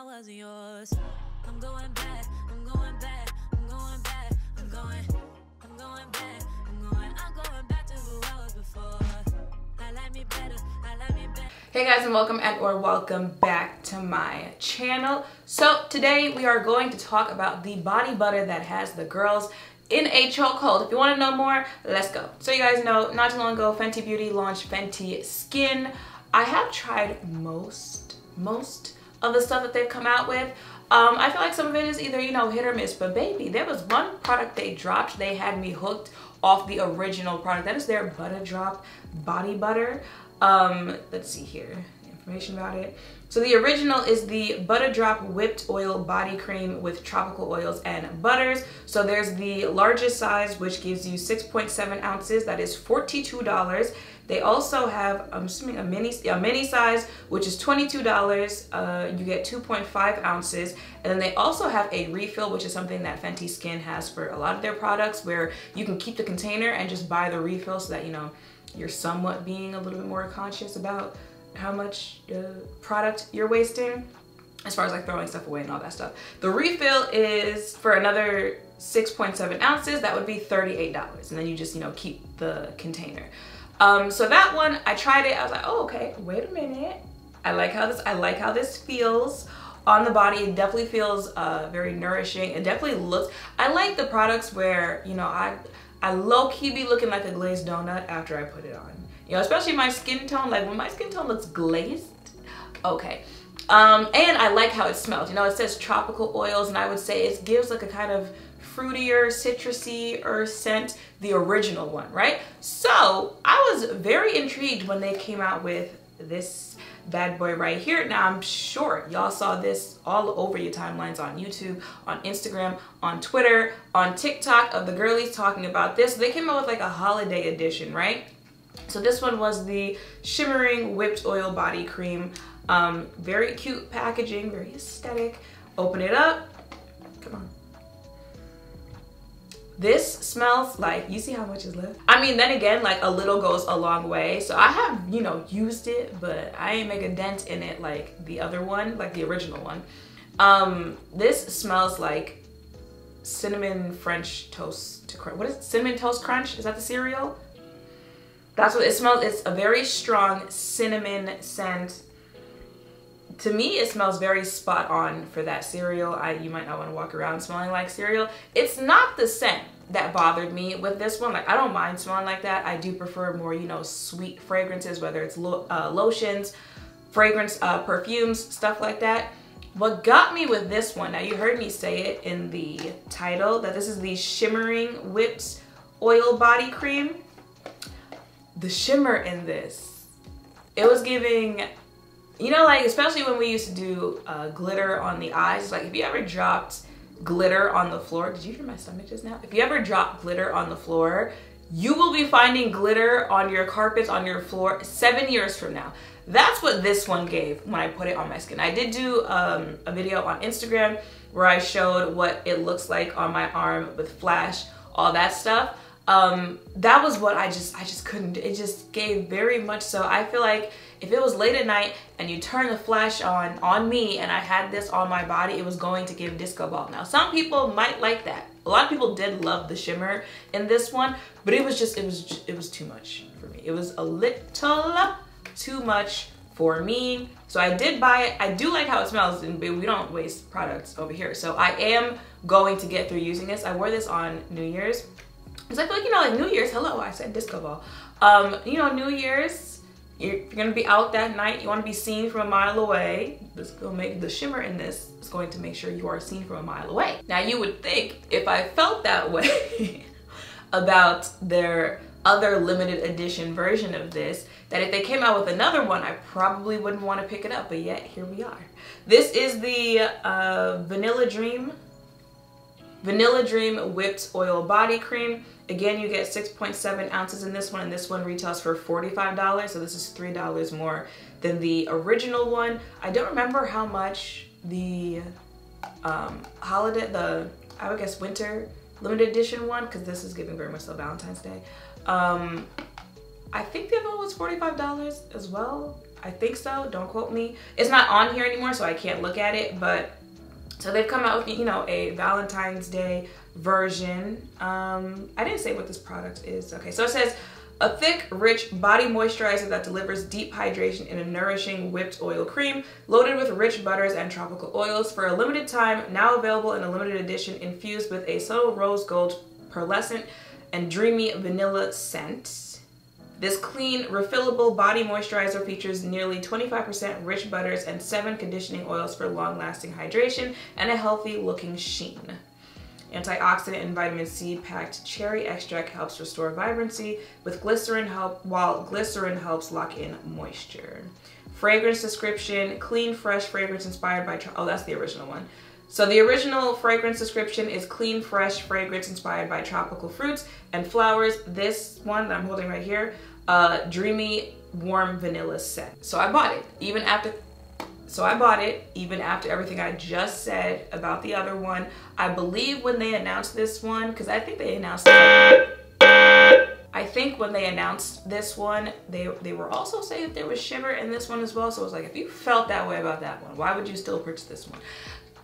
I wasn't yours. I'm going back, I'm going back, I'm going back, I'm going, I'm going back, I'm going, I'm going back to who I was before. I like me better, I like me better. Hey guys and welcome and or welcome back to my channel. So today we are going to talk about the body butter that has the girls in a chokehold. If you want to know more, let's go. So you guys know, not too long ago, Fenty Beauty launched Fenty Skin. I have tried most, most of the stuff that they've come out with. Um, I feel like some of it is either, you know, hit or miss, but baby, there was one product they dropped, they had me hooked off the original product. That is their Butta Drop Body Butter. Um, let's see here, information about it. So the original is the Butta Drop Whipped Oil Body Cream with tropical oils and butters. So there's the largest size, which gives you 6.7 ounces. That is $42. They also have, I'm assuming a mini, a mini size, which is $22. Uh, you get 2.5 ounces. And then they also have a refill, which is something that Fenty Skin has for a lot of their products, where you can keep the container and just buy the refill so that, you know, you're somewhat being a little bit more conscious about how much uh, product you're wasting as far as like throwing stuff away and all that stuff. The refill is for another 6.7 ounces, that would be $38. And then you just, you know, keep the container. Um, so that one, I tried it. I was like, oh, okay, wait a minute. I like how this, I like how this feels on the body. It definitely feels uh, very nourishing. It definitely looks, I like the products where, you know, I, I low-key be looking like a glazed donut after I put it on. You know, especially my skin tone, like when my skin tone looks glazed, okay. Um, and I like how it smells. You know, it says tropical oils and I would say it gives like a kind of fruitier, citrusy or scent, the original one, right? So I was very intrigued when they came out with this bad boy right here. Now I'm sure y'all saw this all over your timelines on YouTube, on Instagram, on Twitter, on TikTok of the girlies talking about this. They came out with like a holiday edition, right? So this one was the Shimmering Whipped Oil Body Cream. Um, very cute packaging, very aesthetic. Open it up. Come on. This smells like, you see how much is left? I mean, then again, like a little goes a long way. So I have, you know, used it, but I ain't make a dent in it like the other one, like the original one. Um, this smells like cinnamon French toast to crunch. What is it? Cinnamon toast crunch? Is that the cereal? That's what it smells. It's a very strong cinnamon scent to me it smells very spot on for that cereal. I you might not want to walk around smelling like cereal. It's not the scent that bothered me with this one. Like I don't mind smelling like that. I do prefer more you know sweet fragrances whether it's lo uh, lotions fragrance uh, perfumes stuff like that. What got me with this one now you heard me say it in the title that this is the shimmering whipped oil body cream. The shimmer in this it was giving you know, like, especially when we used to do uh, glitter on the eyes, like, if you ever dropped glitter on the floor, did you hear my stomach just now? If you ever dropped glitter on the floor, you will be finding glitter on your carpets, on your floor, seven years from now. That's what this one gave when I put it on my skin. I did do um, a video on Instagram where I showed what it looks like on my arm with flash, all that stuff. Um, that was what I just, I just couldn't, it just gave very much so. I feel like if it was late at night and you turn the flash on on me and I had this on my body, it was going to give disco ball. Now, some people might like that. A lot of people did love the shimmer in this one, but it was just, it was, it was too much for me. It was a little too much for me. So I did buy it. I do like how it smells and we don't waste products over here. So I am going to get through using this. I wore this on New Year's. Because I feel like, you know, like New Year's, hello, I said disco ball. Um, you know, New Year's, you're, you're gonna be out that night, you wanna be seen from a mile away. This will make the shimmer in this is going to make sure you are seen from a mile away. Now you would think if I felt that way about their other limited edition version of this, that if they came out with another one, I probably wouldn't wanna pick it up, but yet here we are. This is the uh, Vanilla Dream Vanilla Dream Whipped Oil Body Cream. Again, you get 6.7 ounces in this one, and this one retails for $45, so this is $3 more than the original one. I don't remember how much the um, holiday, the, I would guess winter limited edition one, because this is giving very much so Valentine's Day. Um, I think the other one was $45 as well. I think so. Don't quote me. It's not on here anymore, so I can't look at it. But so they've come out with you know a Valentine's Day version. Um, I didn't say what this product is. Okay, so it says a thick, rich body moisturizer that delivers deep hydration in a nourishing whipped oil cream loaded with rich butters and tropical oils for a limited time. Now available in a limited edition infused with a subtle rose gold pearlescent and dreamy vanilla scent. This clean, refillable body moisturizer features nearly 25% rich butters and 7 conditioning oils for long-lasting hydration and a healthy looking sheen. Antioxidant and vitamin C packed cherry extract helps restore vibrancy with glycerin help while glycerin helps lock in moisture. Fragrance description, clean fresh fragrance inspired by oh that's the original one. So the original fragrance description is clean, fresh fragrance inspired by tropical fruits and flowers. This one that I'm holding right here, uh, dreamy, warm vanilla scent. So I bought it, even after, so I bought it, even after everything I just said about the other one. I believe when they announced this one, because I think they announced I think when they announced this one, they, they were also saying that there was shimmer in this one as well. So it was like, if you felt that way about that one, why would you still purchase this one?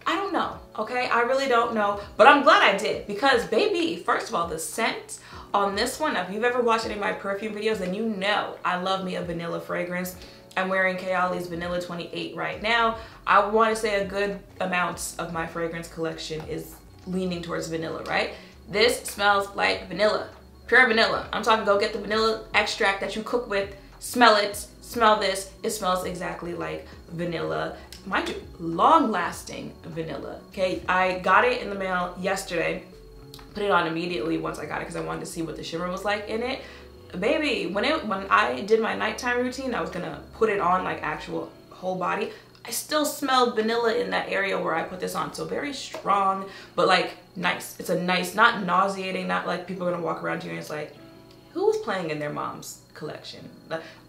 I don't know, okay? I really don't know, but I'm glad I did because baby, first of all, the scent on this one, if you've ever watched any of my perfume videos, then you know I love me a vanilla fragrance. I'm wearing Kayali's Vanilla 28 right now. I want to say a good amount of my fragrance collection is leaning towards vanilla, right? This smells like vanilla, pure vanilla. I'm talking go get the vanilla extract that you cook with, smell it, smell this. It smells exactly like vanilla mind you, long lasting vanilla. Okay, I got it in the mail yesterday, put it on immediately once I got it because I wanted to see what the shimmer was like in it. Baby, when it when I did my nighttime routine, I was gonna put it on like actual whole body. I still smelled vanilla in that area where I put this on. So very strong, but like nice. It's a nice, not nauseating, not like people are gonna walk around here and it's like, who was playing in their mom's collection?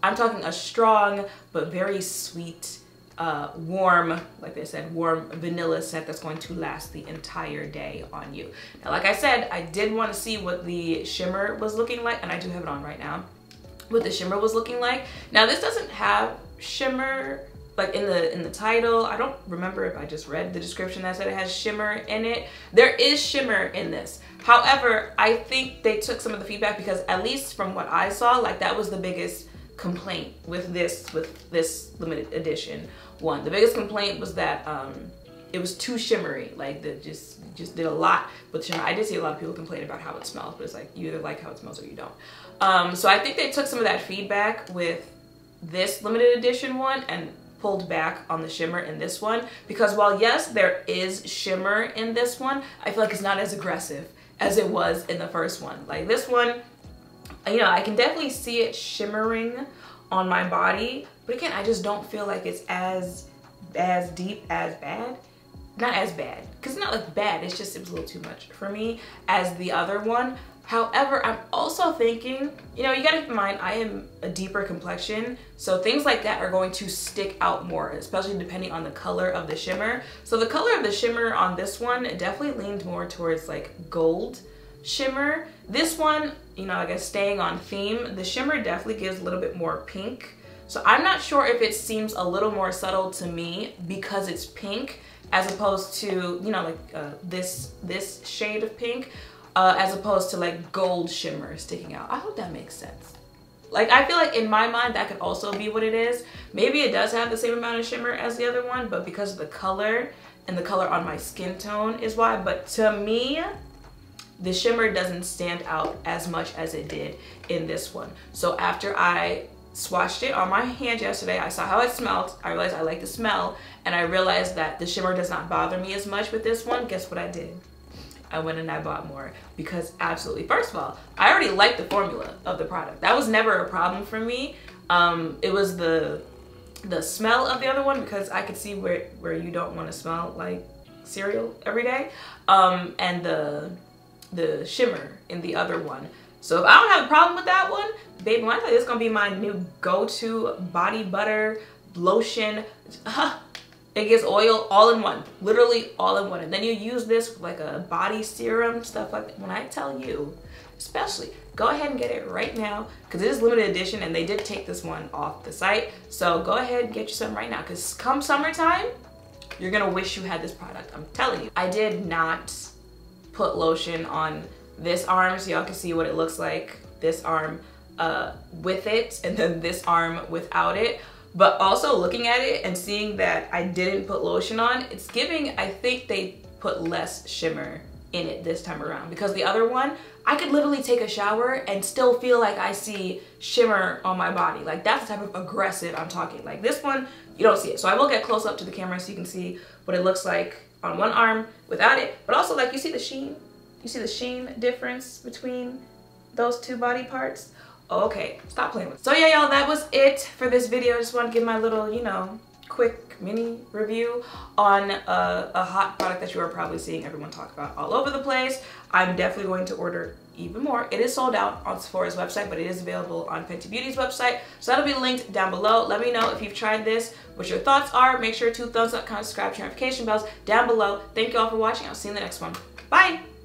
I'm talking a strong, but very sweet, uh, warm, like they said, warm vanilla scent that's going to last the entire day on you. Now, like I said, I did want to see what the shimmer was looking like, and I do have it on right now, what the shimmer was looking like. Now, this doesn't have shimmer like in the in the title i don't remember if i just read the description that said it has shimmer in it there is shimmer in this however i think they took some of the feedback because at least from what i saw like that was the biggest complaint with this with this limited edition one. The biggest complaint was that um, it was too shimmery. Like the just just did a lot with shimmer. I did see a lot of people complain about how it smells, but it's like you either like how it smells or you don't. Um, so I think they took some of that feedback with this limited edition one and pulled back on the shimmer in this one because while yes there is shimmer in this one I feel like it's not as aggressive as it was in the first one like this one you know I can definitely see it shimmering on my body. But again, I just don't feel like it's as as deep as bad. Not as bad, because it's not like bad, it's just it was a little too much for me as the other one. However, I'm also thinking, you know, you gotta keep in mind, I am a deeper complexion, so things like that are going to stick out more, especially depending on the color of the shimmer. So the color of the shimmer on this one definitely leaned more towards like gold shimmer. This one, you know, I guess staying on theme, the shimmer definitely gives a little bit more pink. So I'm not sure if it seems a little more subtle to me because it's pink as opposed to, you know, like uh, this, this shade of pink, uh, as opposed to like gold shimmer sticking out. I hope that makes sense. Like, I feel like in my mind, that could also be what it is. Maybe it does have the same amount of shimmer as the other one, but because of the color and the color on my skin tone is why. But to me, the shimmer doesn't stand out as much as it did in this one. So after I swatched it on my hand yesterday, I saw how it smelled. I realized I like the smell and I realized that the shimmer does not bother me as much with this one. Guess what I did? I went and I bought more because absolutely, first of all, I already liked the formula of the product. That was never a problem for me. Um, it was the the smell of the other one because I could see where, where you don't want to smell like cereal every day. Um, and the the shimmer in the other one. So if I don't have a problem with that one, baby, when I tell you it's gonna be my new go-to body butter lotion, uh, It gets oil all in one, literally all in one. And then you use this like a body serum, stuff like that. When I tell you, especially, go ahead and get it right now because it is limited edition and they did take this one off the site. So go ahead and get you some right now because come summertime, you're gonna wish you had this product. I'm telling you. I did not put lotion on this arm so y'all can see what it looks like. This arm uh, with it and then this arm without it. But also looking at it and seeing that I didn't put lotion on, it's giving, I think they put less shimmer in it this time around because the other one, I could literally take a shower and still feel like I see shimmer on my body. Like that's the type of aggressive I'm talking. Like this one, you don't see it. So I will get close up to the camera so you can see what it looks like on one arm without it. But also like you see the sheen? You see the sheen difference between those two body parts? okay, stop playing with. So yeah, y'all, that was it for this video. I just want to give my little, you know, quick mini review on a, a, hot product that you are probably seeing everyone talk about all over the place. I'm definitely going to order even more. It is sold out on Sephora's website, but it is available on Fenty Beauty's website. So that'll be linked down below. Let me know if you've tried this, what your thoughts are. Make sure to thumbs up, comment, subscribe, turn notification bells down below. Thank you all for watching. I'll see you in the next one. Bye!